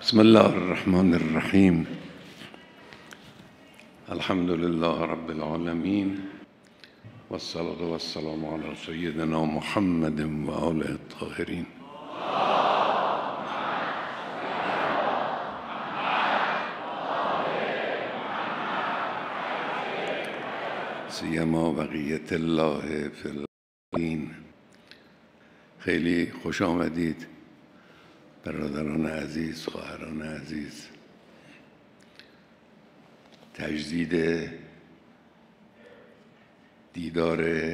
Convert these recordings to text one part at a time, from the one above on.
بسم الله الرحمن الرحیم. الحمد لله رب العالمين والصلاة والسلام على سيدنا محمد وآله الطاهرين سیما بقیت الله فی الارضین خیلی خوش آمدید. برادران عزیز خواهران عزیز. تجدید دیدار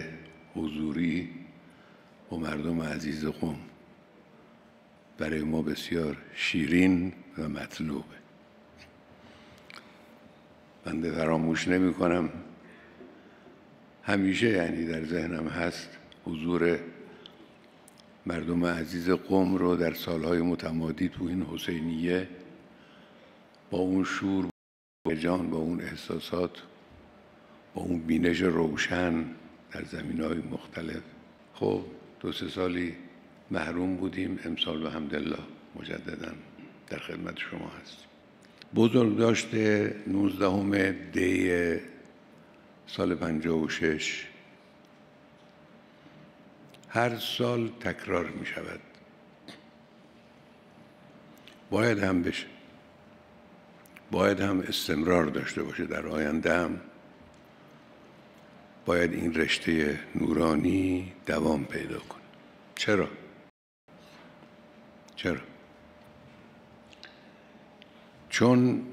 حضوری با مردم عزیز قوم برای ما بسیار شیرین و مطلوبه. بنده فراموش نمی کنم. همیشه یعنی در ذهنم هست حضور مردم عزیز قوم رو در سالهای متمادی تو این حسینیه با اون شور با جان با اون احساسات با اون بینش روشن در زمین های مختلف. خب دو سه سالی محروم بودیم. امسال به حمدالله مجددا در خدمت شما هستیم. بزرگ داشته 19 دی سال 56 هر سال تکرار می شود. باید هم بشه. باید هم استمرار داشته باشه در آینده هم. باید این رشته نورانی دوام پیدا کنه. چرا؟ چرا؟ چون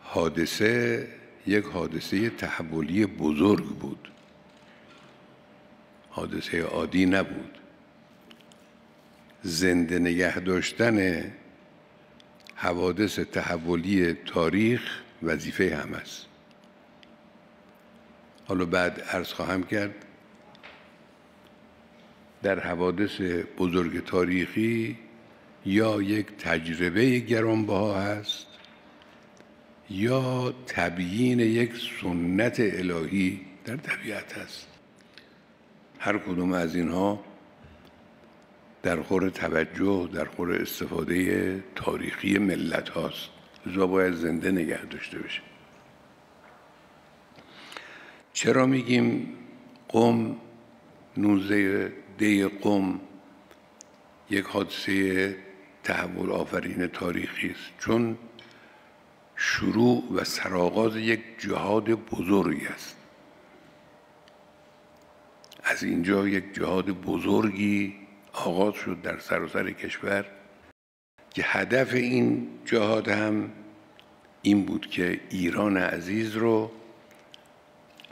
حادثه یک حادثه تحولی بزرگ بود. حادثه عادی نبود. زنده نگه داشتن حوادث تحولی تاریخ وظیفه هم است. حالا بعد عرض خواهم کرد در حوادث بزرگ تاریخی یا یک تجربه گرانبها هست یا تبیین یک سنت الهی در طبیعت هست. هر کدوم از اینها در خور توجه در خور استفاده تاریخی ملت هاست. لذا باید زنده نگه داشته بشه چرا میگیم قوم نوزه دی قوم یک حادثه تحول آفرین تاریخی است؟ چون شروع و سرآغاز یک جهاد بزرگی است. از اینجا یک جهاد بزرگی آغاز شد در سراسر کشور که هدف این جهاد هم این بود که ایران عزیز رو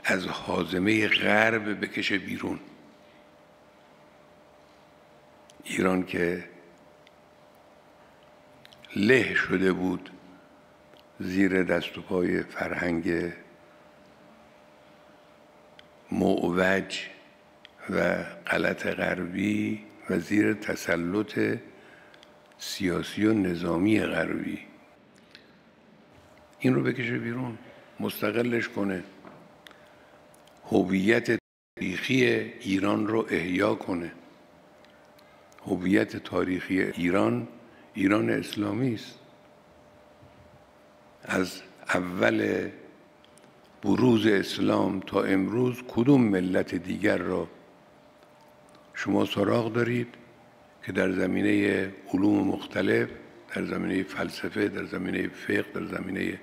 از حازمه غرب بکشه بیرون. ایران که له شده بود زیر دست و پای فرهنگ معوج و غلط غربی و زیر تسلط سیاسی و نظامی غربی. این رو بکشه بیرون مستقلش کنه. هویت تاریخی ایران رو احیا کنه. هویت تاریخی ایران ایران اسلامی است. از اول بروز اسلام تا امروز کدوم ملت دیگر را شما سراغ دارید که در زمینه علوم مختلف در زمینه فلسفه در زمینه فقه در زمینه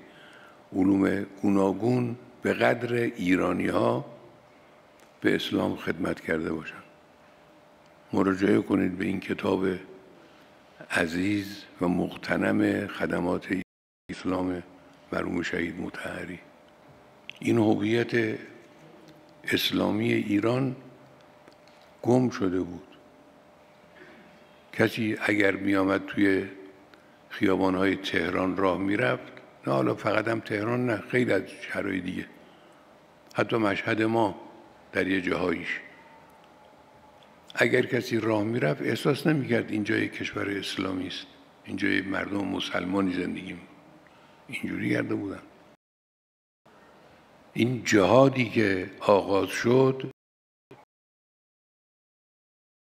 علوم گوناگون به قدر ایرانی ها به اسلام خدمت کرده باشند مراجعه کنید به این کتاب عزیز و مقتنم خدمات اسلام مرحوم شهید متحری این هویت اسلامی ایران گم شده بود. کسی اگر میآمد توی خیابانهای تهران راه می‌رفت نه حالا فقط هم تهران نه خیلی از شهرهای دیگه. حتی مشهد ما در یه جاهاییش. اگر کسی راه می‌رفت احساس نمی‌کرد اینجا یک کشور اسلامی است. اینجا مردم مسلمانی زندگی اینجوری کرده بودن. این جهادی که آغاز شد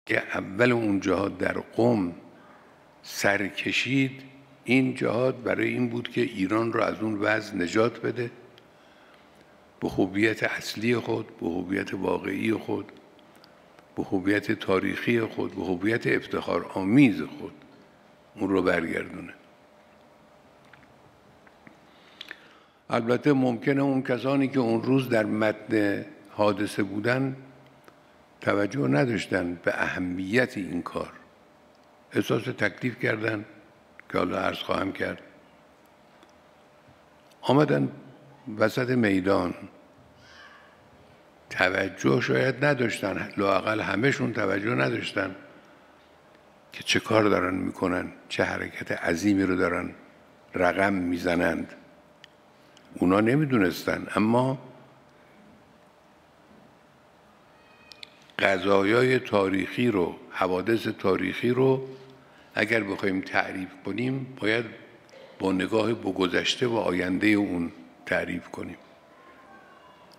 که اول اون جهاد در قوم سر کشید این جهاد برای این بود که ایران را از اون وضع نجات بده به هویت اصلی خود به هویت واقعی خود به هویت تاریخی خود به هویت افتخار آمیز خود اون رو برگردونه. البته ممکنه اون کسانی که اون روز در متن حادثه بودن توجه نداشتن به اهمیت این کار. احساس تکلیف کردن که حالا عرض خواهم کرد. آمدن وسط میدان. توجه شاید نداشتن لاقل همهشون توجه نداشتن که چه کار دارن می‌کنن چه حرکت عظیمی رو دارن رقم می‌زنند. اونا نمی‌دونستن اما قضایای تاریخی رو حوادث تاریخی رو اگر بخوایم تعریف کنیم باید با نگاه بگذشته و آینده اون تعریف کنیم.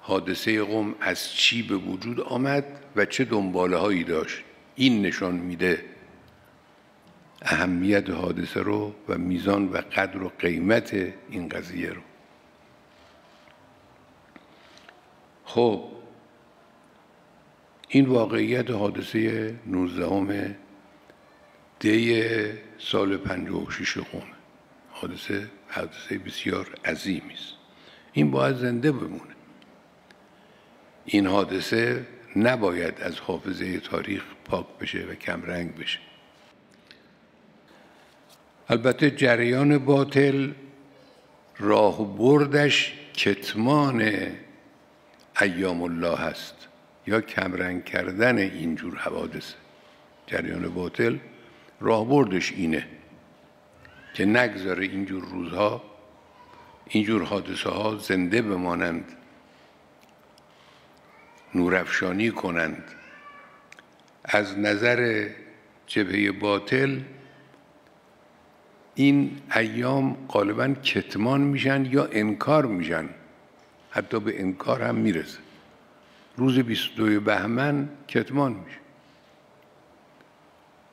حادثه قوم از چی به وجود آمد و چه دنباله هایی داشت؟ این نشان میده اهمیت حادثه رو و میزان و قدر و قیمت این قضیه رو. خب این واقعیت حادثه 19 دی سال 56 قوم. حادثه حادثه بسیار عظیمی است. این باید زنده بمونه. این حادثه نباید از حافظه تاریخ پاک بشه و کمرنگ بشه. البته جریان باطل راه بردش کتمان ایام الله هست یا کمرنگ کردن اینجور حوادث. جریان باطل راهبردش اینه که نگذاره اینجور روزها اینجور حادثه ها زنده بمانند نورافشانی کنند. از نظر جبهه باطل این ایام غالبا کتمان میشن یا انکار میشن. حتی به انکار هم می‌رسه. روز 22 بهمن کتمان میشه.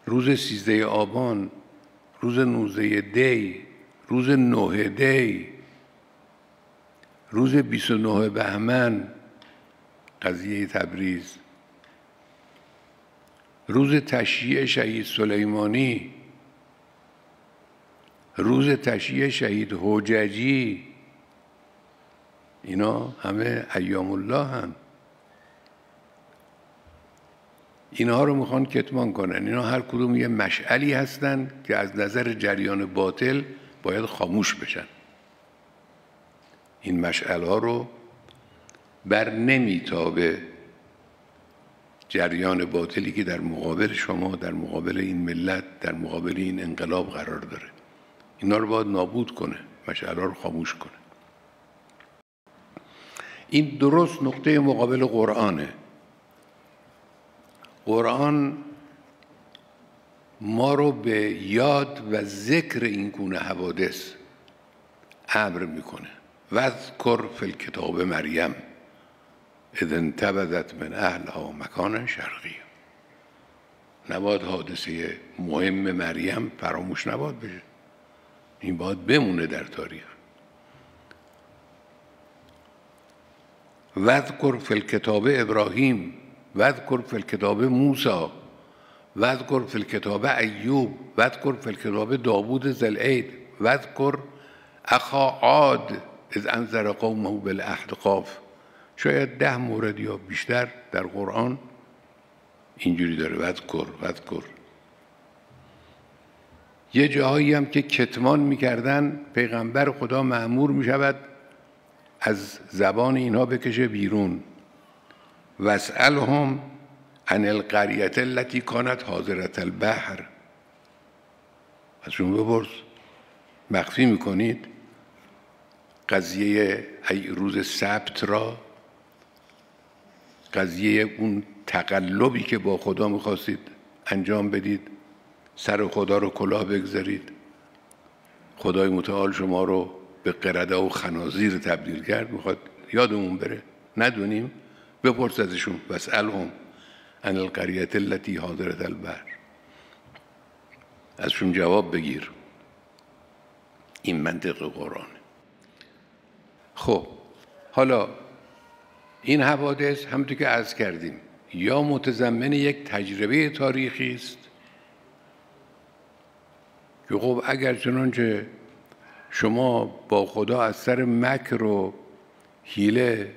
روز 13 آبان روز 19 دی روز 9 دی روز 29 بهمن قضیه تبریز. روز تشییع شهید سلیمانی روز تشییع شهید حججی. اینا همه ایام الله هم اینها رو می‌خوان کتمان کنن. اینا هر کدوم یه مشعلی هستن که از نظر جریان باطل باید خاموش بشن. این مشعل ها رو بر نمیتابه جریان باطلی که در مقابل شما در مقابل این ملت در مقابل این انقلاب قرار داره. اینا رو باید نابود کنه مشعل ها رو خاموش کنه. این درست نقطه مقابل قرآنه. قرآن ما رو به یاد و ذکر این گونه حوادث امر می‌کنه. وذکر فی الکتاب مریم اذ انتبذت من اهلها مکان شرقی نباید حادثه مهم مریم فراموش نباید بشه. این باید بمونه در تاریخ. وذکر فی الکتاب ابراهیم وذکر فی الکتاب موسی وذکر فی الکتاب ایوب وذکر فی الکتاب داوود زلعید وذکر اخا عاد از انذر قومه بالاحقاف شاید ده مورد یا بیشتر در قرآن اینجوری داره وذکر وذکر یه جاهایی هم که کتمان می‌کردن پیغمبر خدا معمور می‌شود از زبان اینها بکشه بیرون. واسألهم عن القریه التي کانت حاضرت البحر. ازشون بپرس. مخفی می‌کنید؟ قضیه روز سبت را؟ قضیه اون تقلبی که با خدا می‌خواستید انجام بدید. سر خدا رو کلاه بگذارید. خدای متعال شما رو به قرده و خنازیر تبدیل کرد. می‌خواد یادمون بره. ندونیم؟ بپرس ازشون. وسألهم عن القریه التي حاضرت البر ازشون جواب بگیر. این منطق قرآن خب حالا این حوادث همونطور که عرض کردیم یا متضمن یک تجربه تاریخی است که خب اگر چنانچه شما با خدا از سر مکر و حیله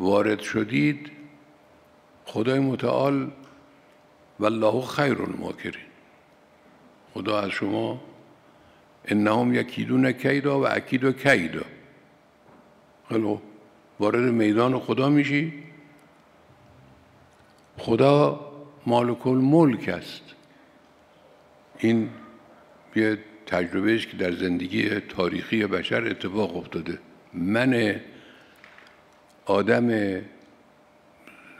وارد شدید خدای متعال والله خیر الماکرین. خدا از شما انهم یکیدون کیدا و اکید و کیدا خیلی وارد میدان خدا میشی. خدا مالک الملک است. این یه تجربه که در زندگی تاریخی بشر اتفاق افتاده. من آدم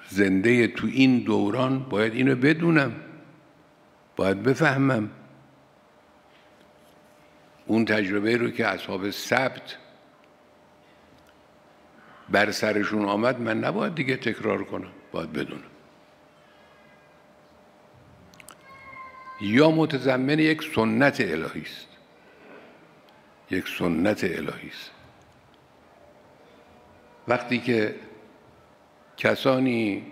زنده تو این دوران باید اینو بدونم. باید بفهمم. اون تجربه رو که اصحاب سبت بر سرشون آمد من نباید دیگه تکرار کنم. باید بدونم. یا متضمن یک سنت الهی است. یک سنت الهی است. وقتی که کسانی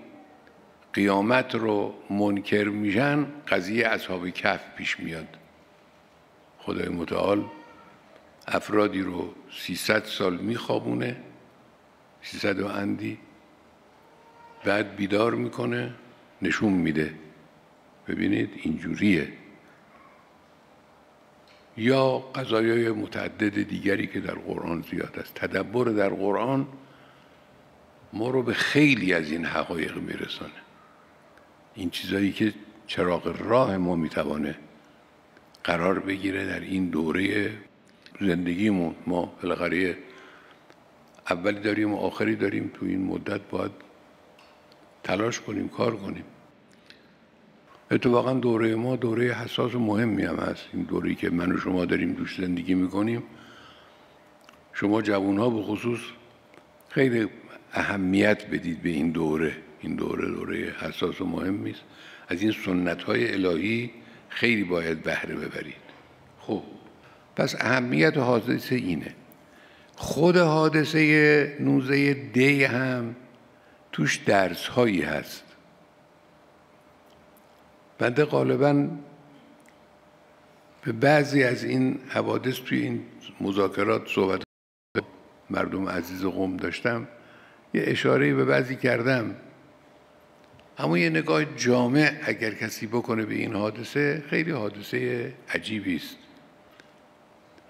قیامت رو منکر میشن قضیه اصحاب کف پیش میاد. خدای متعال افرادی رو 300 سال میخوابونه 300 و اندی بعد بیدار می‌کنه نشون میده. ببینید اینجوریه. یا قضایای متعدد دیگری که در قرآن زیاد است. تدبر در قرآن ما رو به خیلی از این حقایق میرسانه. این چیزایی که چراغ راه ما می‌توانه قرار بگیره در این دوره زندگیمون. ما بالاخره اولی داریم و آخری داریم. تو این مدت باید تلاش کنیم کار کنیم. اتفاقا دوره ما دوره حساس و مهمی هم هست. این دوره‌ای که من و شما داریم دوش زندگی می‌کنیم. شما جوان ها به خصوص خیلی اهمیت بدید به این دوره. این دوره دوره حساس و مهمی است از این سنت های الهی خیلی باید بهره ببرید. خب پس اهمیت حادثه اینه. خود حادثه نوزه دی هم توش درس هایی هست. بنده غالبا به بعضی از این حوادث توی این مذاکرات صحبت مردم عزیز قوم داشتم. یه اشاره به بعضی کردم. اما یه نگاه جامع اگر کسی بکنه به این حادثه خیلی حادثه عجیبی است.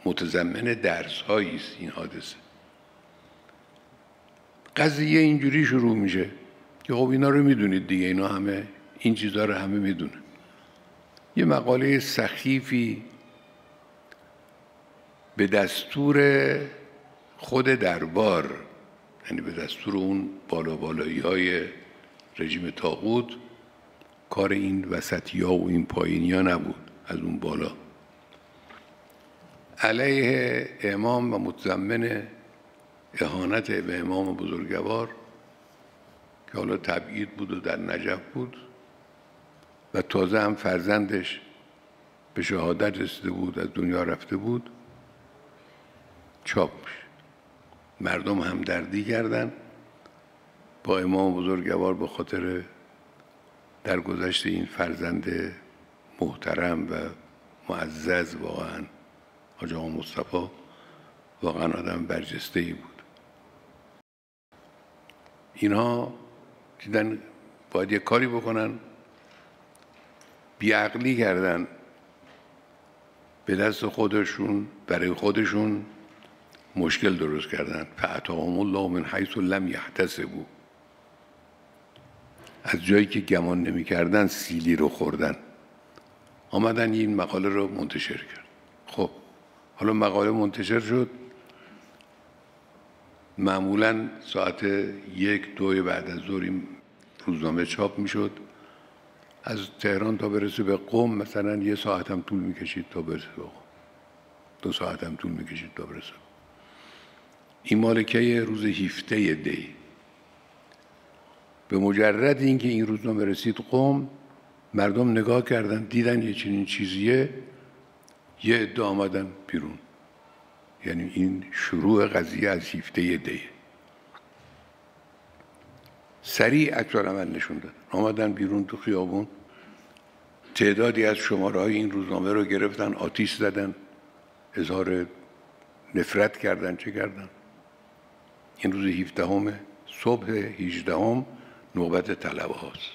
متضمن درس است این حادثه. قضیه اینجوری شروع میشه که خب اینا رو می‌دونید دیگه اینا همه این چیزها رو همه می‌دونن. یه مقاله سخیفی به دستور خود دربار یعنی به دستور اون بالا بالایی های رژیم تاغوت کار این وسطی ها و این پایینی ها نبود از اون بالا. علیه امام و متضمن اهانت به امام بزرگوار که حالا تبعید بود و در نجف بود و تازه هم فرزندش به شهادت رسیده بود از دنیا رفته بود چاپ مردم هم دردی کردن. با امام بزرگوار به خاطر درگذشت این فرزند محترم و معزز واقعا حاج آقا مصطفی واقعا آدم برجسته ای بود. اینها دیدن باید یه کاری بکنن. بیعقلی کردن. به دست خودشون برای خودشون. مشکل درست کردن. فعتاهم الله من حیث لم یحتسبوا از جایی که گمان نمی‌کردن سیلی رو خوردن. آمدن این مقاله رو منتشر کرد. خب حالا مقاله منتشر شد. معمولا ساعت یک دو بعد از ظهر این روزنامه چاپ می‌شد از تهران تا برسه به قوم مثلا یه ساعت هم طول می‌کشید تا برسه به قوم دو ساعت هم طول می‌کشید تا برسه. این مالکه روز هیفته دی. به مجرد اینکه این روزنامه رسید قوم مردم نگاه کردن دیدن یه چنین چیزیه یه عده آمدن بیرون. یعنی این شروع قضیه از 17 دیه سریع اکتر عمل نشون داد. آمدن بیرون تو خیابون. تعدادی از شماره های این روزنامه رو گرفتن آتیش زدن اظهار نفرت کردن چه کردن؟ این روز 17 همه صبح 18 هم نوبت طلبه هاست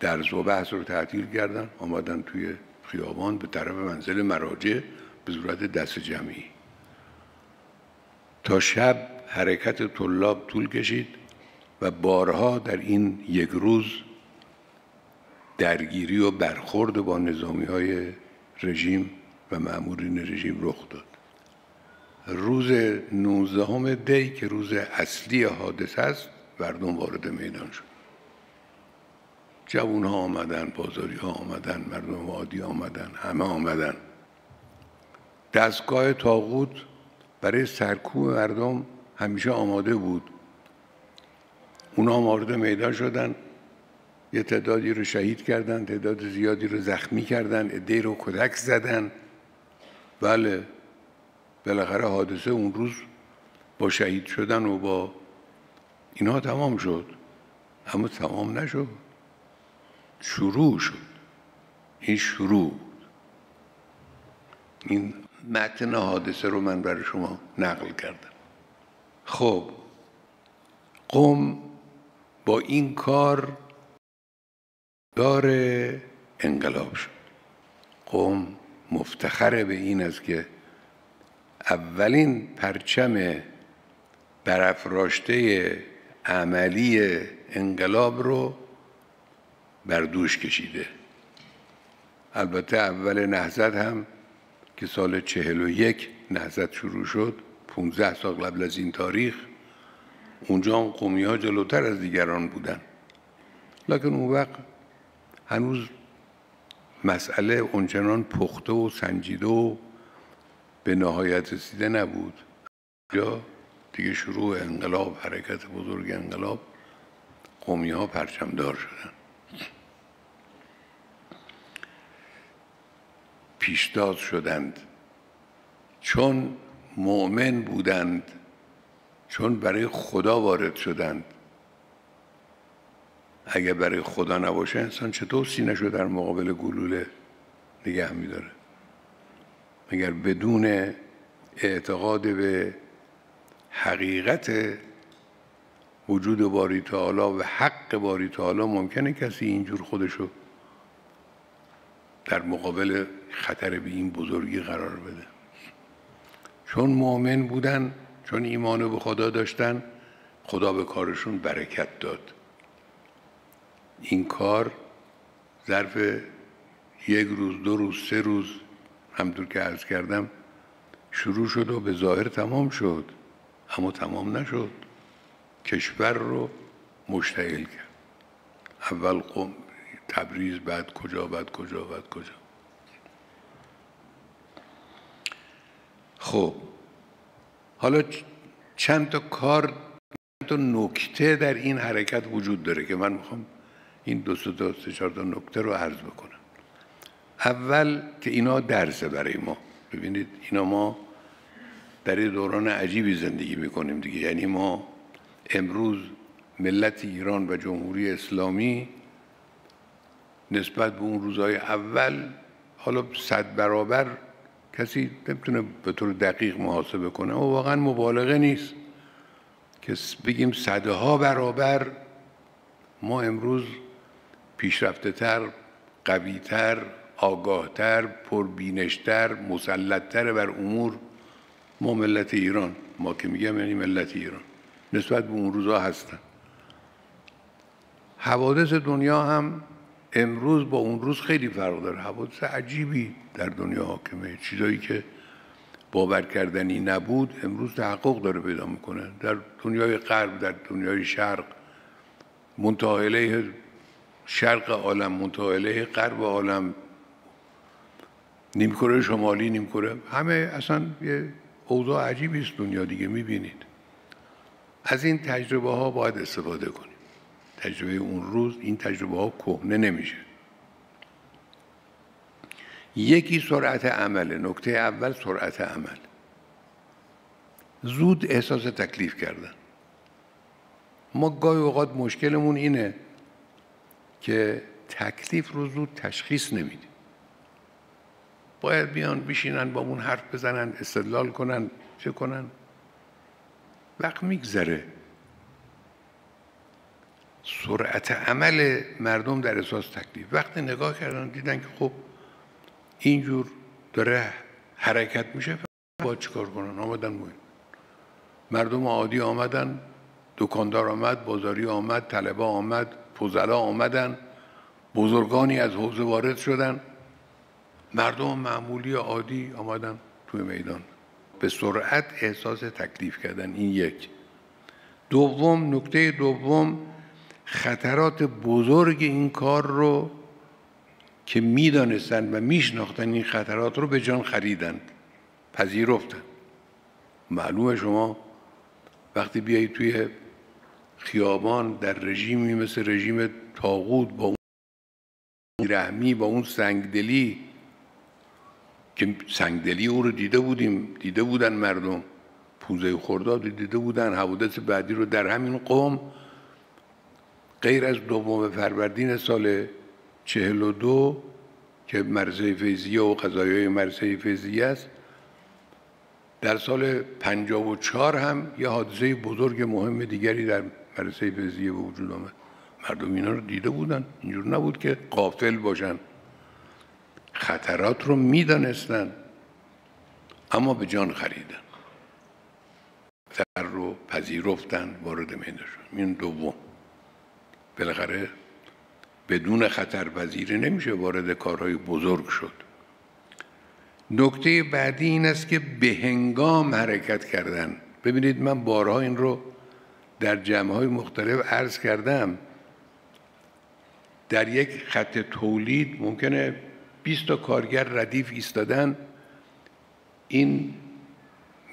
درز و بحث رو تعطیل کردن آمدن توی خیابان به طرف منزل مراجع به صورت دست جمعی. تا شب حرکت طلاب طول کشید و بارها در این یک روز درگیری و برخورد با نظامی های رژیم و معمورین رژیم رخ داد. روز 19 دی که روز اصلی حادث است مردم وارد میدان شد. جوون ها آمدن بازاری ها آمدن مردم عادی آمدن همه آمدن. دستگاه تاغوت برای سرکوب مردم همیشه آماده بود. اونا وارد میدان شدن یه تعدادی رو شهید کردن تعداد زیادی رو زخمی کردن عده رو کدک زدن. بله. بالاخره حادثه اون روز با شهید شدن و با اینها تمام شد. اما تمام نشد. شروع شد. این شروع این متن حادثه رو من برای شما نقل کردم. خب قوم با این کار دار انقلاب شد. قوم مفتخره به این است که اولین پرچم برافراشته عملی انقلاب رو بر دوش کشیده. البته اول نهزت هم که سال چهل و یک نهزت شروع شد 15 سال قبل از این تاریخ اونجا هم قومی ها جلوتر از دیگران بودن. لکن اون وقت هنوز مسئله اونچنان پخته و سنجیده و به نهایت رسیده نبود. یا دیگه شروع انقلاب حرکت بزرگ انقلاب قومی ها پرچمدار شدن. پیشتاز شدند. چون مؤمن بودند چون برای خدا وارد شدند. اگر برای خدا نباشه انسان چطور سینه در مقابل گلوله نگه میداره؟ مگر بدون اعتقاد به حقیقت وجود باری تعالی و حق باری تعالی ممکنه کسی اینجور خودشو در مقابل خطر به این بزرگی قرار بده. چون مؤمن بودن چون ایمان به خدا داشتن خدا به کارشون برکت داد. این کار ظرف یک روز دو روز سه روز همطور که عرض کردم شروع شد و به ظاهر تمام شد اما تمام نشد. کشور رو مشتعل کرد. اول قم تبریز بعد کجا بعد کجا بعد کجا. خب حالا چند تا کار چند تا نکته در این حرکت وجود داره که من می‌خوام این دو تا سه چهار تا نکته رو عرض بکنم. اول که اینا درسه برای ما. ببینید اینا ما در دوران عجیبی زندگی می‌کنیم دیگه. یعنی ما امروز ملت ایران و جمهوری اسلامی نسبت به اون روزهای اول حالا صد برابر کسی نمی‌تونه به طور دقیق محاسبه کنه. و واقعا مبالغه نیست که بگیم صدها برابر ما امروز پیشرفته تر قوی تر آگاهتر پربینشتر مسلطتر بر امور ما ملت ایران. ما که میگم یعنی ملت ایران. نسبت به اون روزها هستن. حوادث دنیا هم امروز با اون روز خیلی فرق داره. حوادث عجیبی در دنیا حاکمه. چیزایی که باور کردنی نبود امروز تحقق داره پیدا می‌کنه. در دنیای غرب در دنیای شرق. منتها شرق عالم منتها غرب عالم. نیمکره شمالی نیمکره. همه اصلا یه اوضاع عجیبی است دنیا دیگه می‌بینید. از این تجربه ها باید استفاده کنیم. تجربه اون روز این تجربه ها کهنه نمیشه. یکی سرعت عمله نکته اول سرعت عمل. زود احساس تکلیف کردن. ما گاهی اوقات مشکلمون اینه که تکلیف رو زود تشخیص نمیدیم. باید بیان بشینن با اون حرف بزنن استدلال کنن چه کنن؟ وقت میگذره. سرعت عمل مردم در احساس تکلیف. وقتی نگاه کردن دیدن که خب اینجور داره حرکت میشه با چیکار کنن؟ آمدن مهم مردم عادی آمدن دکاندار آمد بازاری آمد طلبه آمد فضلا آمدن بزرگانی از حوزه وارد شدن. مردم معمولی عادی آمدن توی میدان. به سرعت احساس تکلیف کردن. این یک. دوم نکته دوم خطرات بزرگ این کار رو که می‌دانستند و میشناختن این خطرات رو به جان خریدن پذیرفتن. معلومه شما وقتی بیایید توی خیابان در رژیمی مثل رژیم تاغوت با اون رحمی با اون سنگدلی که سنگدلی او رو دیده بودیم. دیده بودن مردم. پوزه خرداد دیده بودن. حوادث بعدی رو در همین قوم. غیر از دوم فروردین سال چهل و دو که مرزه فیزیه و قضایای مرزه فیزیه است در سال پنجاب و چهار هم یه حادثه بزرگ مهم دیگری در مرزه فیزیه به وجود آمد. مردم اینا رو دیده بودن. اینجور نبود که قافل باشن. خطرات رو می‌دانستن اما به جان خریدن. خطر رو پذیرفتن وارد میدان این دوم. بالاخره بدون خطر پذیری نمیشه وارد کارهای بزرگ شد. نکته بعدی این است که به هنگام حرکت کردن. ببینید من بارها این رو در جمع های مختلف عرض کردم. در یک خط تولید ممکنه 20 تا کارگر ردیف ایستادن این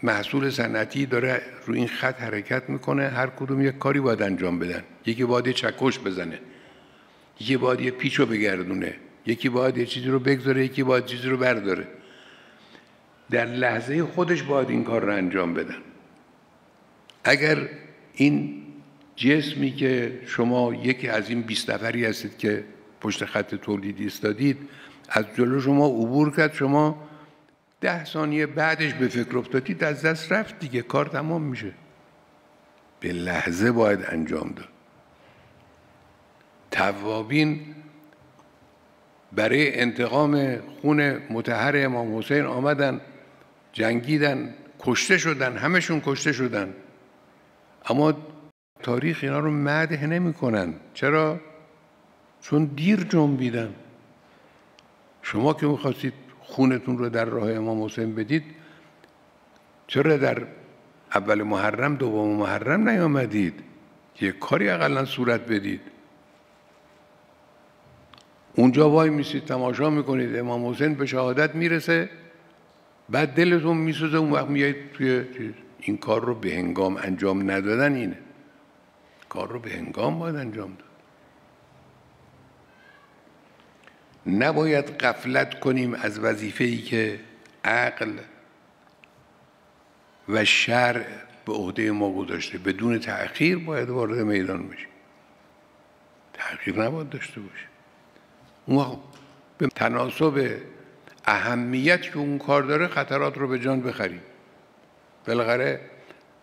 محصول صنعتی داره روی این خط حرکت می‌کنه هر کدوم یک کاری باید انجام بدن. یکی باید چکش بزنه یکی باید یه پیچ رو بگردونه یکی باید یه چیزی رو بگذاره یکی باید چیزی رو برداره. در لحظه خودش باید این کار رو انجام بدن. اگر این جسمی که شما یکی از این بیست نفری هستید که پشت خط تولیدی استادید از جلو شما عبور کرد شما ده ثانیه بعدش به فکر افتادید از دست رفت دیگه کار تمام میشه. به لحظه باید انجام داد. توابین برای انتقام خون متحر امام حسین آمدن جنگیدن کشته شدن همشون کشته شدن. اما تاریخ اینا رو مده نمی‌کنن. چرا؟ چون دیر جنبیدن. شما که می‌خواستید خونتون رو در راه امام حسین بدید چرا در اول محرم دوم محرم نیامدید؟ یه کاری اقلا صورت بدید. اونجا وای میسید تماشا می‌کنید امام حسین به شهادت می‌رسه بعد دلتون میسوزه اون وقت میایید توی این کار رو به هنگام انجام ندادن اینه. کار رو به هنگام باید انجام داد. نباید قفلت کنیم از وظیفه ای که عقل و شرع به عهده ما گذاشته. بدون تأخیر باید وارد میدان بشیم. تأخیر نباید داشته باشه اون به تناسب اهمیت که اون کار داره خطرات رو به جان بخریم. بالاخره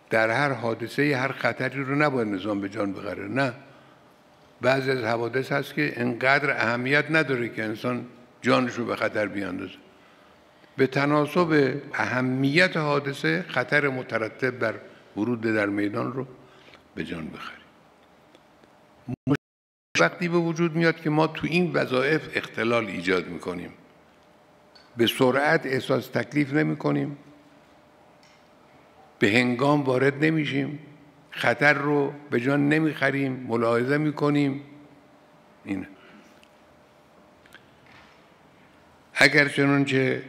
در هر حادثه هر خطری رو نباید نظام به جان بخره نه. بعضی از حوادث هست که انقدر اهمیت نداره که انسان جانش رو به خطر بیاندازه. به تناسب اهمیت حادثه خطر مترتب بر ورود در میدان رو به جان بخریم. وقتی به وجود میاد که ما تو این وظایف اختلال ایجاد می‌کنیم. به سرعت احساس تکلیف نمی کنیم به هنگام وارد نمیشیم. خطر رو به جان نمی‌خریم ملاحظه می‌کنیم. این. اگر چنانچه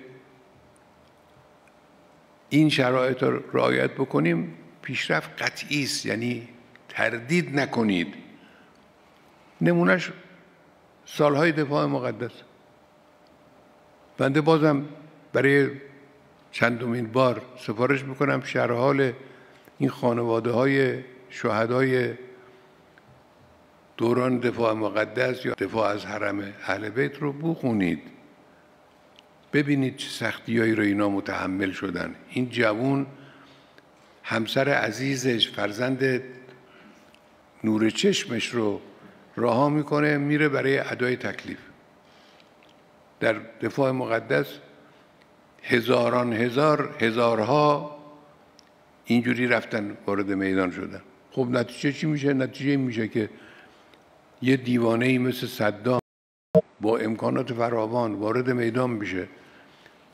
این شرایط رو رعایت بکنیم پیشرفت قطعی است یعنی تردید نکنید. نمونهش سالهای دفاع مقدس. بنده بازم برای چندمین بار سفارش می‌کنم شرح حال این خانواده های شهدای دوران دفاع مقدس یا دفاع از حرم اهل بیت رو بخونید. ببینید چه سختیایی رو اینا متحمل شدن. این جوون همسر عزیزش فرزند نور چشمش رو رها می‌کنه میره برای ادای تکلیف. در دفاع مقدس هزاران هزار هزارها اینجوری رفتن وارد میدان شدن. خب نتیجه چی میشه؟ نتیجه این میشه که یه دیوانه ای مثل صدام با امکانات فراوان وارد میدان میشه.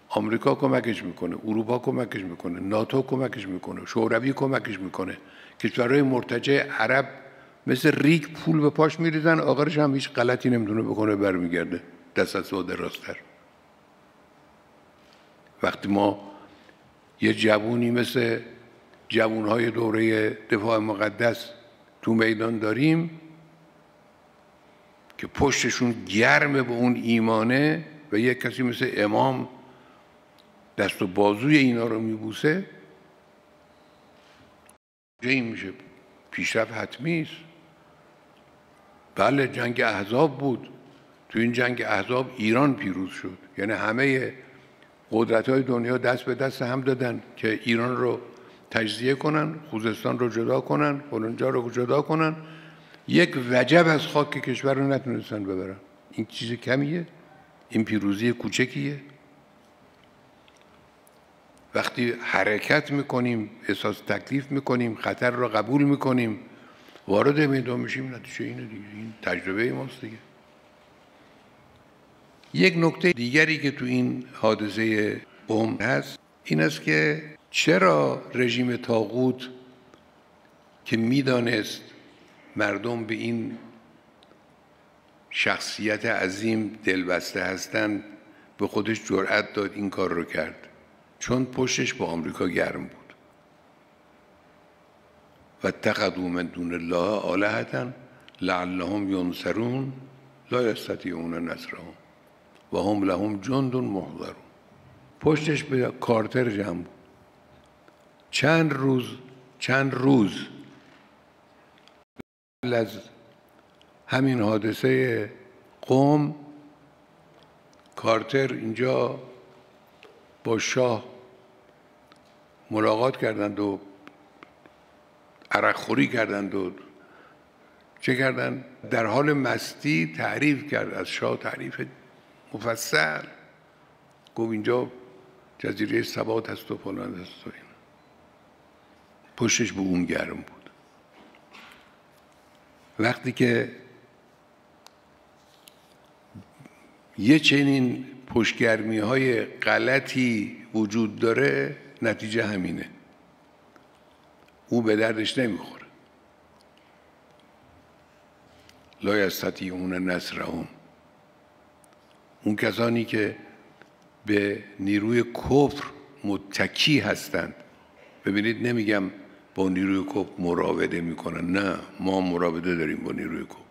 آمریکا کمکش می‌کنه اروپا کمکش می‌کنه ناتو کمکش می‌کنه شوروی کمکش می‌کنه. کشورهای مرتجع عرب مثل ریک پول به پاش میریزن آخرش هم هیچ غلطی نمی‌تونه بکنه برمیگرده دست از راستر. وقتی ما یه جوونی مثل جوونهای دوره دفاع مقدس تو میدان داریم که پشتشون گرمه به اون ایمانه و یک کسی مثل امام دست و بازوی اینا رو میبوسه. این میشه پیشرفت حتمی است. بله جنگ احزاب بود. تو این جنگ احزاب ایران پیروز شد. یعنی همه قدرت های دنیا دست به دست هم دادن که ایران رو تجزیه کنن خوزستان رو جدا کنن فلانجا رو جدا کنن. یک وجب از خاک کشور رو نتونستن ببرن. این چیز کمیه؟ این پیروزی کوچکیه؟ وقتی حرکت می‌کنیم احساس تکلیف می‌کنیم خطر رو قبول می‌کنیم وارد میدان میشیم نتیجه اینه دیگه. این تجربه ماست دیگه. یک نکته دیگری که تو این حادثه قوم هست این است که چرا رژیم تاغوت که می‌دانست مردم به این شخصیت عظیم دلبسته هستند به خودش جرأت داد این کار رو کرد؟ چون پشتش با آمریکا گرم بود. و تقدو من دون الله آلهتا لعلهم ینصرون لا یستطیعون نصرهم و هم لهم جند محضرون. پشتش به کارتر جمع چند روز چند روز از همین حادثه قوم کارتر اینجا با شاه ملاقات کردند و عرق خوری کردند و چه کردند؟ در حال مستی تعریف کرد از شاه تعریف مفصل. گفت اینجا جزیره سبات هست و فلان هست پشتش به اون گرم بود. وقتی که یه چنین پشتگرمی های غلطی وجود داره نتیجه همینه. او به دردش نمی‌خوره. لا اون نصرهم. اون کسانی که به نیروی کفر متکی هستند. ببینید نمیگم با نیروی کفر مراوده می‌کنن نه ما مراوده داریم با نیروی کفر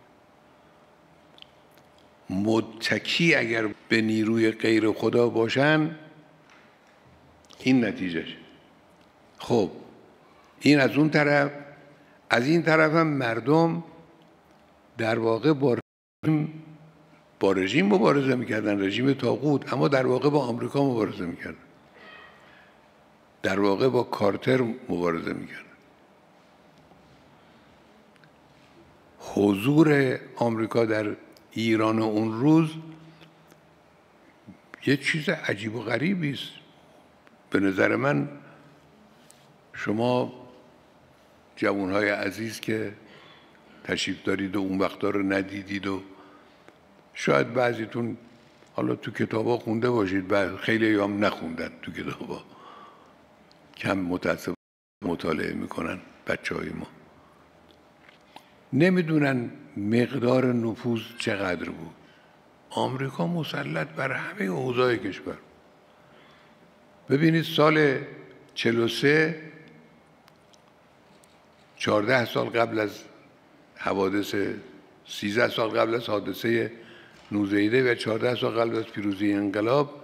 متکی اگر به نیروی غیر خدا باشن این نتیجهش. خب این از اون طرف. از این طرف هم مردم در واقع با رژیم, با رژیم مبارزه می‌کردن. رژیم تاقود اما در واقع با آمریکا مبارزه می‌کردن. در واقع با کارتر مبارزه می‌کردن. حضور آمریکا در ایران اون روز یه چیز عجیب و غریبی است. به نظر من شما جوانهای عزیز که تشریف دارید و اون وقتا رو ندیدید و شاید بعضیتون حالا تو کتابا خونده باشید و خیلی هم نخوندن تو کتابا. کم متاسف مطالعه می‌کنن بچه های ما. نمی‌دونن مقدار نفوذ چقدر بود. آمریکا مسلط بر همه اوضاع کشور. ببینید سال 43 14 سال قبل از حوادث 13 سال قبل از حادثه نوزیده و 14 سال قبل از پیروزی انقلاب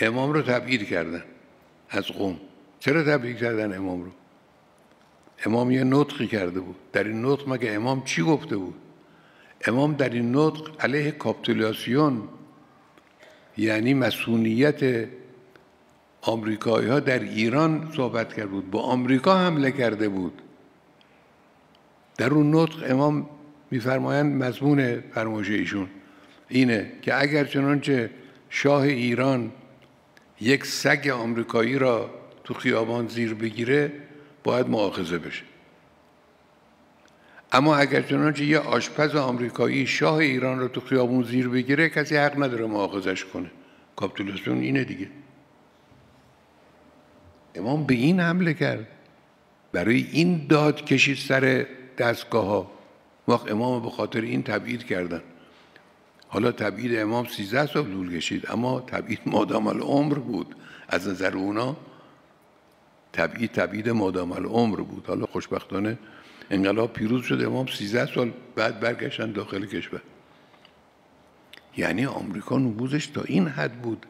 امام رو تبعید کردن از قوم. چرا تبعید کردن امام رو؟ امام یه نطقی کرده بود. در این نطق مگه امام چی گفته بود؟ امام در این نطق علیه کاپتولاسیون یعنی مسئولیت آمریکایی ها در ایران صحبت کرده بود. با آمریکا حمله کرده بود. در اون نطق امام میفرمایند مضمون فرمایش ایشون اینه که اگر چنانچه شاه ایران یک سگ آمریکایی را تو خیابان زیر بگیره باید مؤاخذه بشه. اما اگر چنانچه یه آشپز آمریکایی شاه ایران را تو خیابون زیر بگیره کسی حق نداره مؤاخذش کنه. کاپیتولاسیون اینه دیگه. امام به این حمله کرد. برای این داد کشید سر دستگاه ها وقت امام به خاطر این تبعید کردن. حالا تبعید امام 13 سال طول کشید اما تبعید مادام العمر بود. از نظر اونا تبعید تبعید مادام العمر بود. حالا خوشبختانه انقلاب پیروز شد. امام 13 سال بعد برگشتن داخل کشور. یعنی آمریکا نبوزش تا این حد بود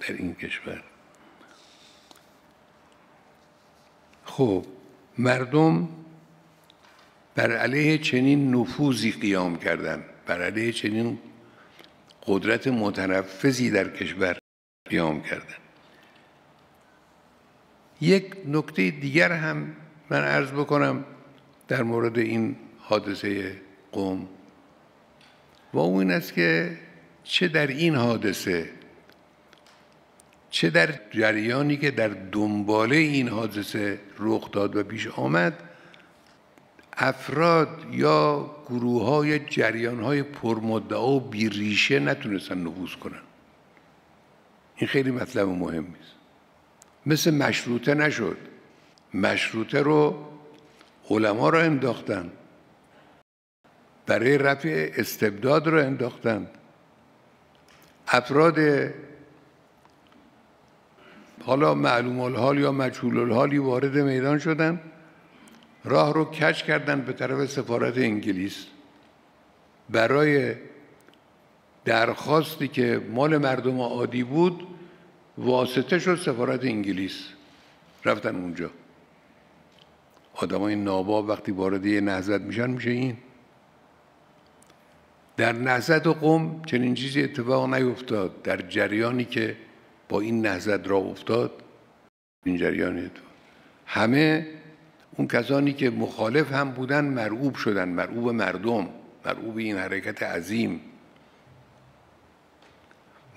در این کشور. خب مردم بر علیه چنین نفوذی قیام کردن بر علیه چنین قدرت متنفذی در کشور قیام کردن یک نکته دیگر هم من عرض بکنم در مورد این حادثه قوم. و اون این است که چه در این حادثه چه در جریانی که در دنباله این حادثه رخ داد و پیش آمد افراد یا گروه های جریان های پرمدعا و بیریشه نتونستن نفوذ کنن. این خیلی مطلب مهمی است مثل مشروطه نشد. مشروطه رو علما رو انداختن. برای رفع استبداد رو انداختن. افراد حالا معلوم الحال یا مجهول الحالی وارد میدان شدن. راه رو کچ کردن به طرف سفارت انگلیس. برای درخواستی که مال مردم عادی بود واسطه شد سفارت انگلیس. رفتن اونجا. آدمای ناباب وقتی وارد یه نهزت میشن میشه این. در نهزت و قوم چنین چیزی اتفاق نیفتاد. در جریانی که با این نهزت را افتاد این جریان همه اون کسانی که مخالف هم بودن مرعوب شدن. مرعوب مردم. مرعوب این حرکت عظیم.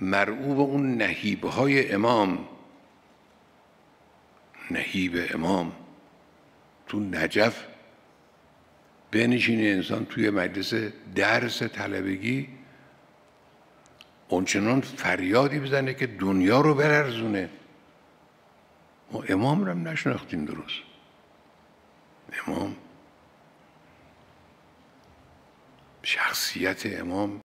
مرعوب اون نهیب های امام. نهیب امام. تو نجف بنشینه انسان توی مجلس درس طلبگی. اونچنان فریادی بزنه که دنیا رو بررزونه ما امام رو هم نشناختیم درست. امام. شخصیت امام.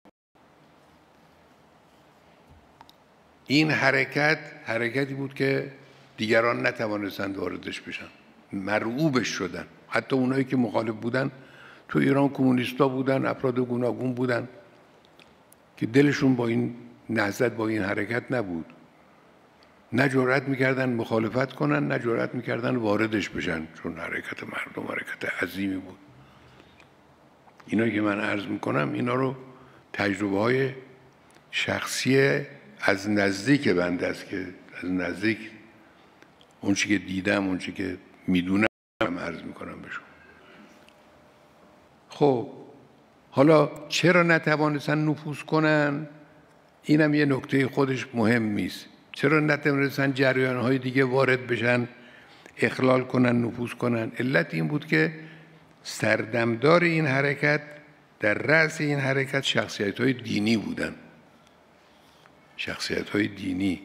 این حرکت حرکتی بود که دیگران نتوانستند واردش بشن. مرعوبش شدن. حتی اونایی که مخالف بودن تو ایران کمونیستا بودن افراد گوناگون بودن که دلشون با این نهضت با این حرکت نبود. نه جرأت می‌کردن مخالفت کنن نه جرأت می‌کردن واردش بشن چون حرکت مردم حرکت عظیمی بود. اینا که من عرض می‌کنم اینا رو تجربه های شخصی از نزدیک بنده است که از نزدیک اون که دیدم اون که می‌دونم عرض می‌کنم بهشون خب حالا چرا نتوانستن نفوذ کنن؟ اینم یه نکته خودش مهم نیست. چرا نتونستن جریان های دیگه وارد بشن اخلال کنن نفوذ کنن؟ علت این بود که سردمدار این حرکت در رأس این حرکت شخصیت های دینی بودن. شخصیت های دینی.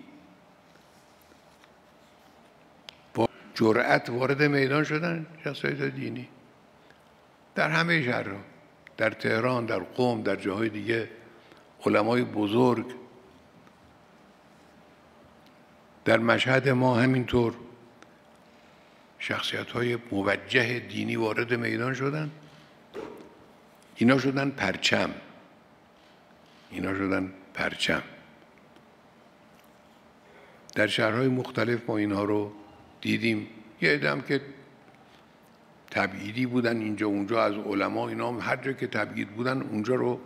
با جرأت وارد میدان شدن شخصیت های دینی. در همه شهرها در تهران در قوم در جاهای دیگه. علمای بزرگ. در مشهد ما همینطور شخصیت های موجه دینی وارد میدان شدن. اینا شدن پرچم. اینا شدن پرچم. در شهرهای مختلف ما اینها رو دیدیم. یه ادم که تبعیدی بودن اینجا اونجا از علما اینا هم هر جا که تبعید بودن اونجا رو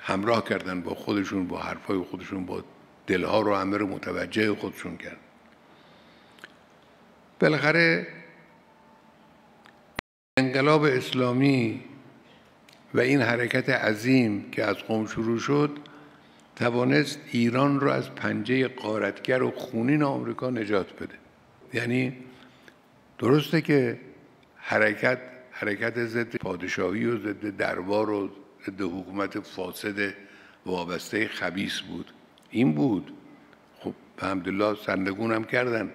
همراه کردن با خودشون با حرفای خودشون با دلها رو همه متوجه خودشون کرد بالاخره انقلاب اسلامی و این حرکت عظیم که از قوم شروع شد توانست ایران رو از پنجه قارتگر و خونین آمریکا نجات بده. یعنی درسته که حرکت حرکت ضد پادشاهی و ضد دربار و ضد حکومت فاسد وابسته خبیس بود. این بود. خب به همدلله سرنگون هم کردن.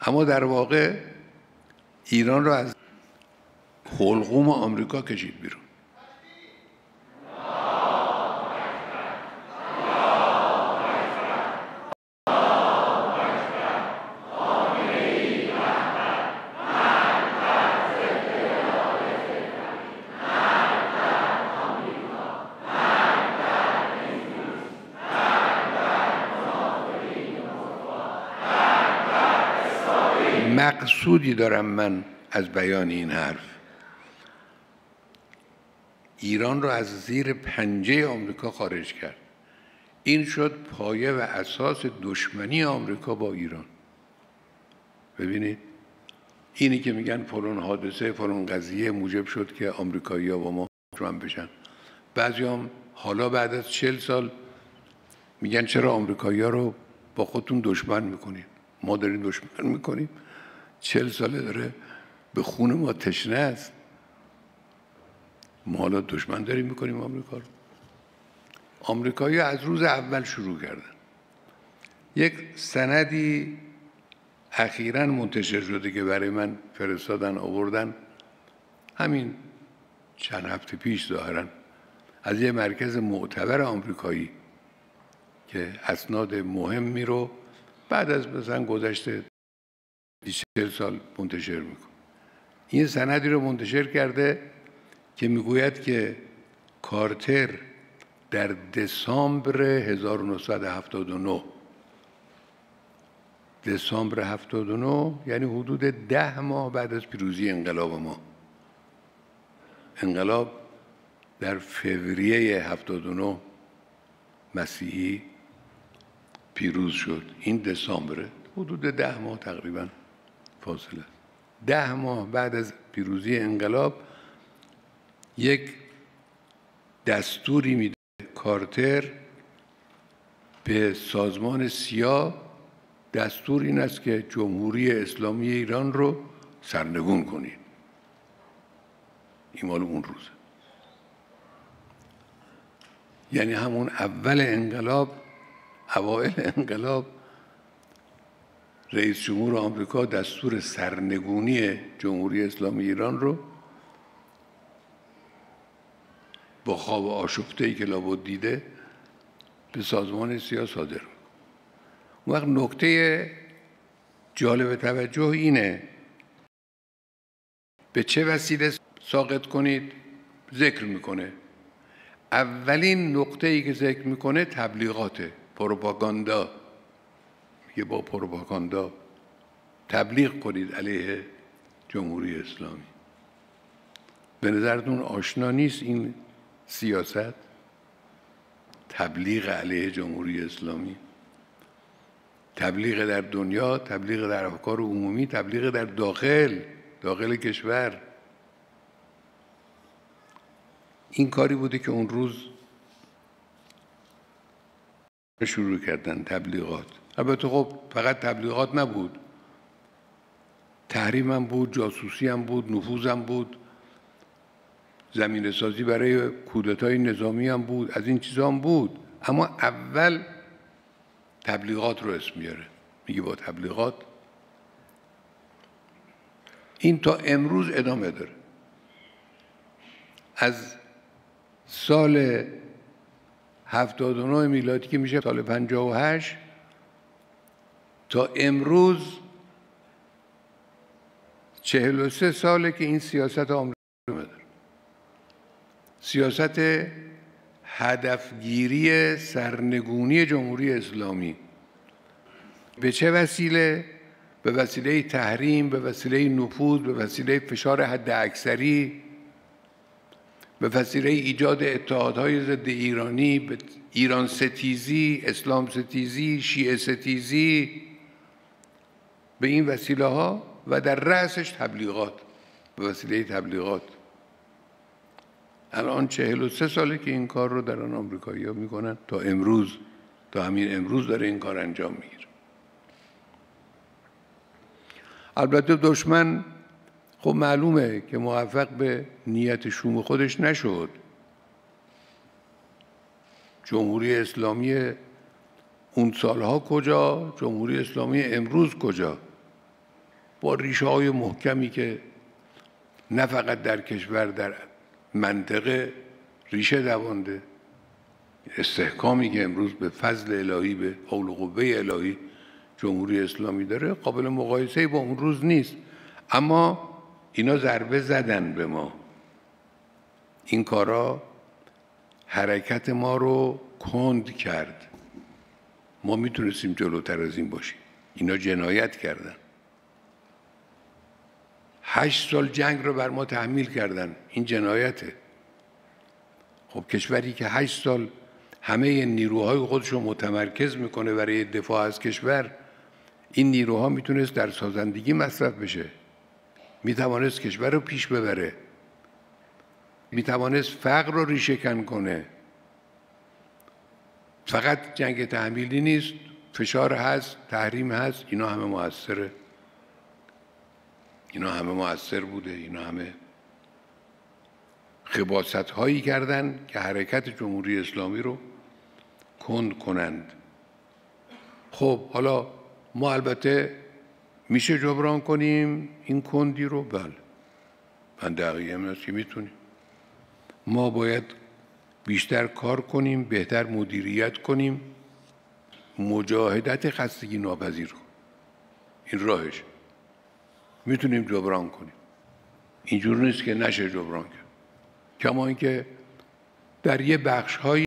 اما در واقع ایران رو از حلقوم آمریکا کشید بیرون. مقصودی دارم من از بیان این حرف. ایران رو از زیر پنجه آمریکا خارج کرد. این شد پایه و اساس دشمنی آمریکا با ایران. ببینید اینی که میگن فلان حادثه فلان قضیه موجب شد که آمریکایی ها با ما دشمن بشن. بعضی هم حالا بعد از چل سال میگن چرا آمریکایی ها رو با خودتون دشمن می‌کنید؟ ما داریم دشمن می‌کنیم. چل ساله داره به خون ما تشنه است. ما حالا دشمن داریم می‌کنیم آمریکا رو. آمریکایی از روز اول شروع کردن. یک سندی اخیرا منتشر شده که برای من فرستادن آوردن. همین چند هفته پیش ظاهرا. از یه مرکز معتبر آمریکایی که اسناد مهمی رو بعد از مثلا گذشته 20 سال منتشر میکن این سندی رو منتشر کرده که می‌گوید که کارتر در دسامبر 1979 دسامبر 79 یعنی حدود ده ماه بعد از پیروزی انقلاب ما. انقلاب در فوریه 79 مسیحی پیروز شد. این دسامبر حدود ده ماه تقریبا. فاصله. ده ماه بعد از پیروزی انقلاب یک دستوری میده کارتر به سازمان سیاه. دستور این است که جمهوری اسلامی ایران رو سرنگون کنید این مال اون روزه. یعنی همون اول انقلاب اوائل انقلاب رئیس جمهور آمریکا دستور سرنگونی جمهوری اسلامی ایران رو با خواب آشفته ای که لابد دیده به سازمان سیاه صادر اون وقت نکته جالب توجه اینه به چه وسیله ساقط کنید؟ ذکر می‌کنه. اولین نقطه ای که ذکر می‌کنه تبلیغاته پروپاگاندا. میگه با پروپاگاندا تبلیغ کنید علیه جمهوری اسلامی. به نظرتون آشنا نیست این سیاست؟ تبلیغ علیه جمهوری اسلامی. تبلیغ در دنیا تبلیغ در افکار عمومی تبلیغ در داخل داخل کشور. این کاری بوده که اون روز شروع کردن تبلیغات. البته خب فقط تبلیغات نبود. تحریم هم بود جاسوسی هم بود نفوذ هم بود. زمین سازی برای کودتای نظامی هم بود از این چیزا هم بود. اما اول تبلیغات رو اسم میاره. میگه با تبلیغات. این تا امروز ادامه داره. از سال 79 میلادی که میشه سال 58 تا امروز 43 ساله که این سیاست آمریکا سیاست هدفگیری سرنگونی جمهوری اسلامی. به چه وسیله؟ به وسیله تحریم به وسیله نفوذ به وسیله فشار حد اکثری به وسیله ایجاد اتحادهای ضد ایرانی به ایران ستیزی اسلام ستیزی شیعه ستیزی به این وسیله ها و در رأسش تبلیغات به وسیله تبلیغات. الان چهل و سه ساله که این کار رو در آن ها می‌کنن تا امروز تا همین امروز داره این کار انجام می‌گیره. البته دشمن خب معلومه که موفق به نیت شوم خودش نشد. جمهوری اسلامی اون سالها کجا؟ جمهوری اسلامی امروز کجا؟ با ریشه های محکمی که نه فقط در کشور در منطقه ریشه دوانده. استحکامی که امروز به فضل الهی به حول قوه الهی جمهوری اسلامی داره قابل مقایسه با اون روز نیست. اما اینا ضربه زدن به ما. این کارا حرکت ما رو کند کرد. ما می‌تونستیم جلوتر از این باشیم. اینا جنایت کردن. هشت سال جنگ رو بر ما تحمیل کردن. این جنایته. خب کشوری که هشت سال همه نیروهای خودش رو متمرکز می‌کنه برای دفاع از کشور این نیروها می‌تونست در سازندگی مصرف بشه. می‌توانست کشور رو پیش ببره. می‌توانست فقر رو ریشه کنه. فقط جنگ تحمیلی نیست فشار هست تحریم هست اینا همه موثره. اینا همه موثر بوده اینا همه خباست هایی کردن که حرکت جمهوری اسلامی رو کند کنند. خب حالا ما البته میشه جبران کنیم این کندی رو؟ بله. من دقیقه که می‌تونیم. ما باید بیشتر کار کنیم بهتر مدیریت کنیم. مجاهدت خستگی ناپذیر. این راهش می‌تونیم جبران کنیم. اینجور نیست که نشه جبران کرد. کما اینکه در یه بخش های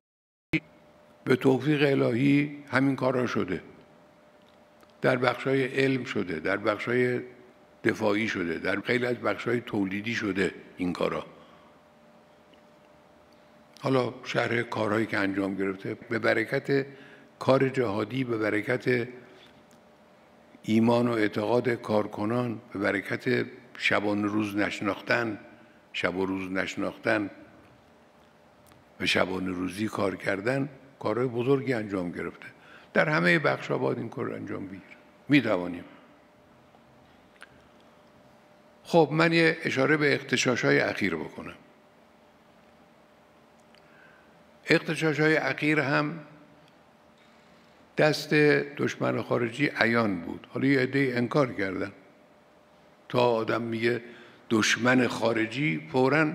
به توفیق الهی همین کارا شده. در بخش های علم شده در بخش های دفاعی شده در خیلی از بخش های تولیدی شده این کارا. حالا شرح کارهایی که انجام گرفته به برکت کار جهادی به برکت ایمان و اعتقاد کارکنان به برکت شبان روز نشناختن شب و روز نشناختن به شبان روزی کار کردن کارهای بزرگی انجام گرفته. در همه بخش باید این کار انجام بگیر می توانیم خب من یه اشاره به اختشاش های اخیر بکنم. اختشاش های اخیر هم دست دشمن خارجی عیان بود. حالا یه عده انکار کردن. تا آدم میگه دشمن خارجی فورا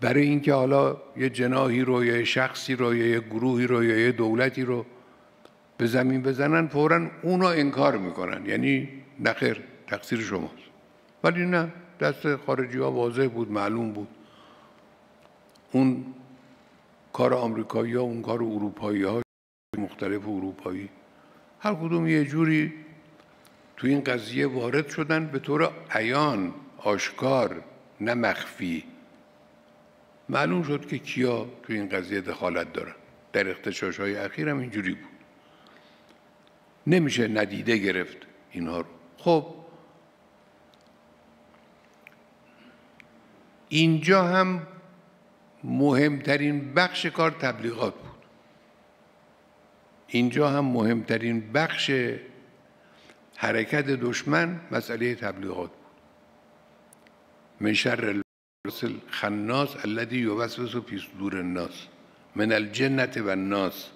برای اینکه حالا یه جناهی رو یه شخصی رو یه گروهی رو یه دولتی رو به زمین بزنن فورا اونو انکار می‌کنن. یعنی نخیر تقصیر شماست. ولی نه دست خارجی ها واضح بود معلوم بود. اون کار آمریکایی ها اون کار اروپایی ها مختلف اروپایی. هر کدوم یه جوری تو این قضیه وارد شدن به طور عیان آشکار نه مخفی. معلوم شد که کیا تو این قضیه دخالت دارن. در اختشاش های اخیر هم اینجوری بود. نمیشه ندیده گرفت اینها رو. خب اینجا هم مهمترین بخش کار تبلیغات بود. اینجا هم مهمترین بخش حرکت دشمن مسئله تبلیغات بود. من شر الخناس الذي يوسوس في صدور الناس من الجنة و الناس.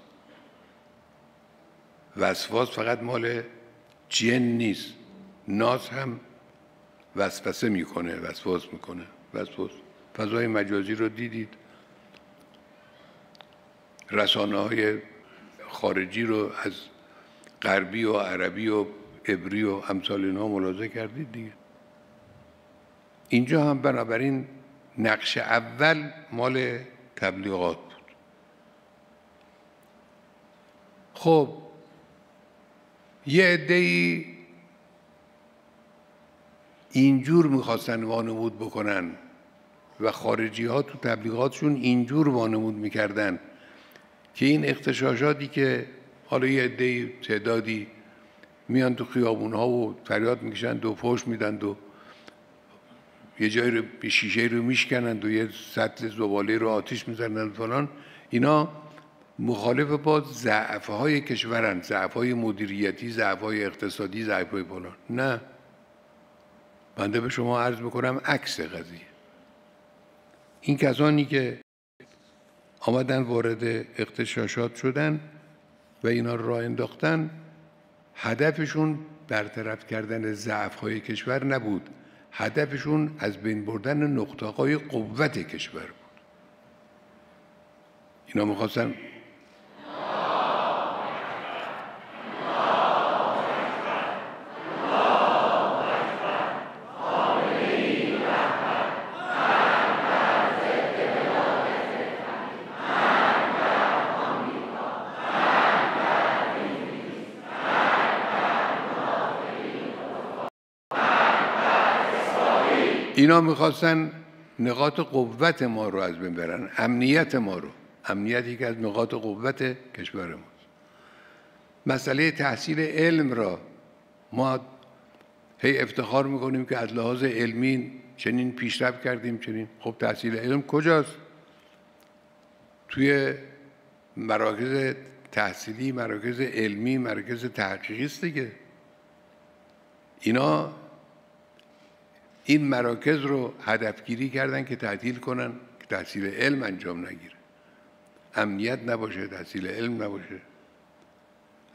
وسواس فقط مال جن نیست ناس هم وسوسه می‌کنه وسواس می‌کنه وسواس. فضای مجازی رو دیدید. رسانه های خارجی رو از غربی و عربی و عبری و امثال اینها ملاحظه کردید دیگه. اینجا هم بنابراین نقش اول مال تبلیغات بود. خب یه عده اینجور می‌خواستن وانمود بکنن و خارجی ها تو تبلیغاتشون اینجور وانمود می‌کردن که این اختشاشاتی که حالا یه عده تعدادی میان تو خیابون ها و فریاد می‌کشن و پشت میدن و یه جایی رو به شیشه رو میشکنند و یه سطل زباله رو آتیش می‌زنند فلان. اینا مخالف با ضعف های کشورن ضعف های مدیریتی ضعف های اقتصادی ضعف های فلان. نه. بنده به شما عرض می‌کنم عکس قضیه. این کسانی که آمدن وارد اقتشاشات شدن و اینا راه انداختن. هدفشون برطرف کردن ضعف های کشور نبود. هدفشون از بین بردن نقطه قوت کشور بود. اینا می‌خواستن اینا می‌خواستن نقاط قوت ما رو از بین برن امنیت ما رو. امنیتی که از نقاط قوت کشور ماست مسئله تحصیل علم را ما هی افتخار می‌کنیم که از لحاظ علمی چنین پیشرفت کردیم چنین. خب تحصیل علم کجاست؟ توی مراکز تحصیلی مراکز علمی مراکز تحقیقی است دیگه. اینا این مراکز رو هدفگیری کردن که تعطیل کنن که تحصیل علم انجام نگیره. امنیت نباشه تحصیل علم نباشه.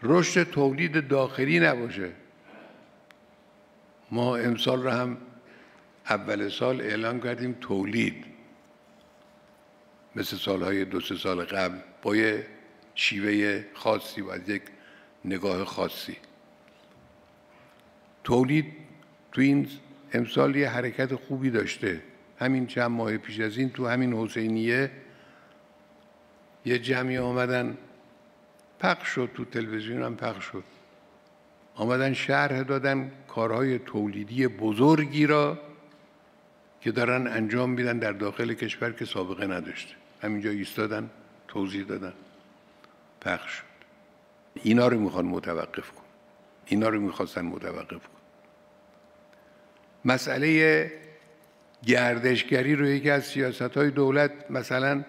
رشد تولید داخلی نباشه. ما امسال رو هم اول سال اعلان کردیم تولید. مثل سالهای دو سه سال قبل با یه شیوه خاصی و یک نگاه خاصی. تولید تو این امسال یه حرکت خوبی داشته. همین چند ماه پیش از این تو همین حسینیه یه جمعی آمدن پخش شد تو تلویزیون هم پخش شد. آمدن شرح دادن کارهای تولیدی بزرگی را که دارن انجام میدن در داخل کشور که سابقه نداشته. همینجا ایستادن توضیح دادن پخش شد. اینا رو می‌خوان متوقف کن. اینا رو می‌خواستن متوقف کن. مسئله گردشگری رو یکی از سیاست های دولت مثلا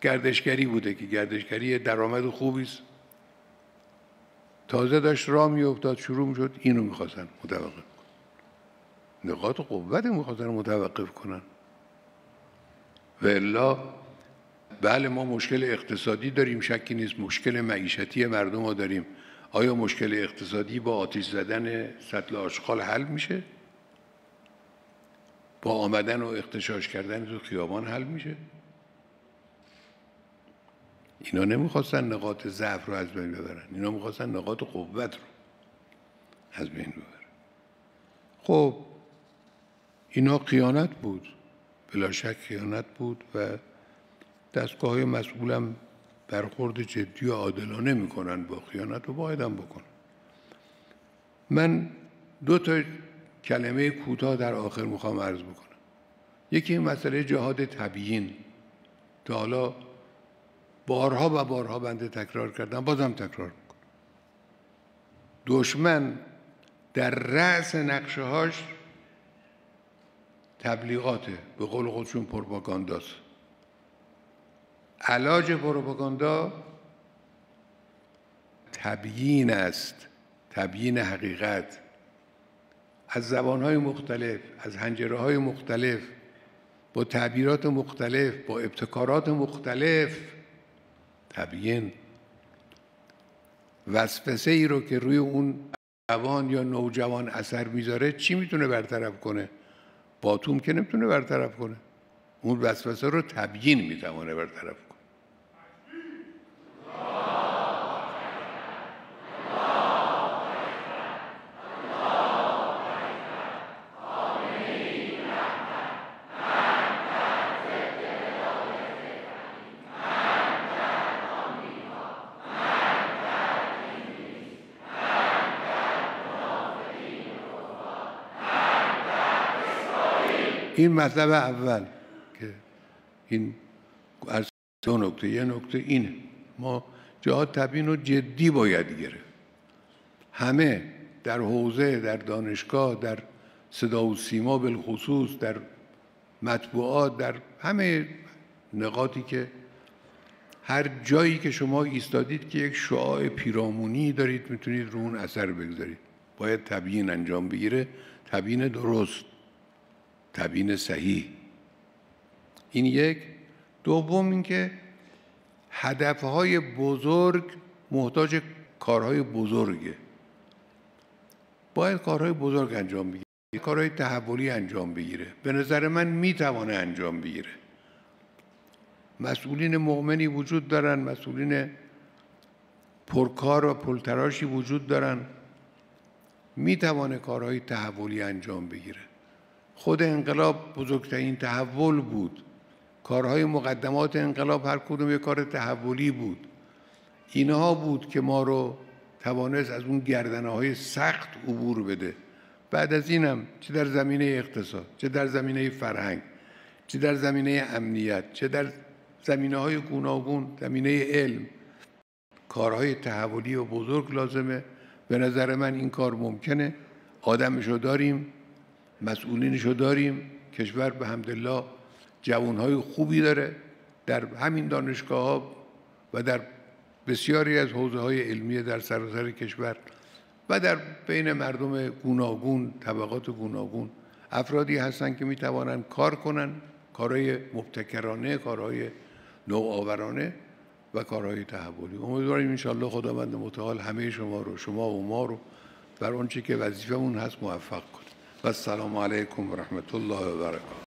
گردشگری بوده که گردشگری درآمد خوبی است. تازه داشت راه میافتاد شروع شد اینو می‌خواستن متوقف کنن. نقاط قوت می‌خواستن متوقف کنن. و الا بله ما مشکل اقتصادی داریم شکی نیست مشکل معیشتی مردم ها داریم. آیا مشکل اقتصادی با آتیش زدن سطل آشغال حل میشه؟ با آمدن و اختشاش کردن تو خیابان حل میشه. اینا نمی‌خواستن نقاط ضعف رو از بین ببرن. اینا می‌خواستن نقاط قوت رو از بین ببرن. خب اینا خیانت بود. بلا شک خیانت بود و دستگاه های مسئولم برخورد جدی و عادلانه می‌کنن با خیانت و باید هم بکنن. من دو تا کلمه کوتاه در آخر می‌خوام عرض بکنم. یکی این مسئله جهاد تبیین تا حالا بارها و بارها بنده تکرار کردم بازم تکرار می‌کنم. دشمن در رأس نقشه هاش تبلیغاته به قول خودشون پروپاگانداست. علاج پروپاگاندا تبیین است. تبیین حقیقت. از زبانهای مختلف از هنجره مختلف با تعبیرات مختلف با ابتکارات مختلف تبیین. وسوسه ای رو که روی اون جوان یا نوجوان اثر می‌ذاره چی می‌تونه برطرف کنه؟ باتوم که نمی‌تونه برطرف کنه. اون وسوسه رو تبیین می‌تونه برطرف این مطلب اول که این از دو نکته یه نکته اینه. ما جهاد تبیین رو جدی باید گرفت. همه در حوزه در دانشگاه در صدا و سیما بالخصوص در مطبوعات در همه نقاطی که هر جایی که شما ایستادید که یک شعاع پیرامونی دارید می‌تونید رو اون اثر بگذارید. باید تبیین انجام بگیره. تبیین درست. تبیین صحیح. این یک. دوم اینکه هدفهای بزرگ محتاج کارهای بزرگه. باید کارهای بزرگ انجام بگیره کارهای تحولی انجام بگیره. به نظر من می‌توانه انجام بگیره. مسئولین مؤمنی وجود دارن مسئولین پرکار و پلتراشی وجود دارن. می‌توانه کارهای تحولی انجام بگیره. خود انقلاب بزرگترین تحول بود. کارهای مقدمات انقلاب هر کدوم یک کار تحولی بود. اینها بود که ما رو توانست از اون گردنه های سخت عبور بده. بعد از اینم چه در زمینه اقتصاد چه در زمینه فرهنگ چه در زمینه امنیت چه در زمینه های گوناگون زمینه علم. کارهای تحولی و بزرگ لازمه. به نظر من این کار ممکنه. آدمشو داریم. مسئولینشو داریم. کشور به حمدالله جوانهای خوبی داره. در همین دانشگاه ها و در بسیاری از حوزه های علمی در سراسر کشور و در بین مردم گوناگون طبقات گوناگون افرادی هستند که می توانند کار کنند کارهای مبتکرانه کارهای نوآورانه و کارهای تحولی. امیدواریم انشاءالله خداوند متعال همه شما رو شما و ما رو بر آنچه که وظیفمون هست موفق کنه. و السلام علیکم و رحمت الله و برکاته